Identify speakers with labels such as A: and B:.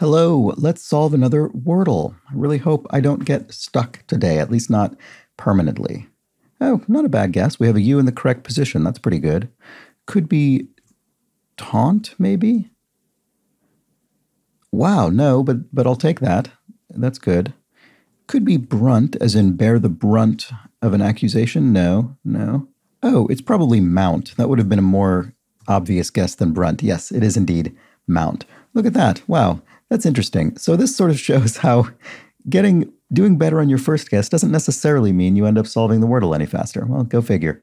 A: Hello, let's solve another Wordle. I really hope I don't get stuck today, at least not permanently. Oh, not a bad guess. We have a U in the correct position. That's pretty good. Could be taunt, maybe? Wow, no, but but I'll take that. That's good. Could be brunt, as in bear the brunt of an accusation. No, no. Oh, it's probably mount. That would have been a more obvious guess than brunt. Yes, it is indeed mount. Look at that. Wow, that's interesting. So this sort of shows how getting doing better on your first guess doesn't necessarily mean you end up solving the Wordle any faster. Well, go figure.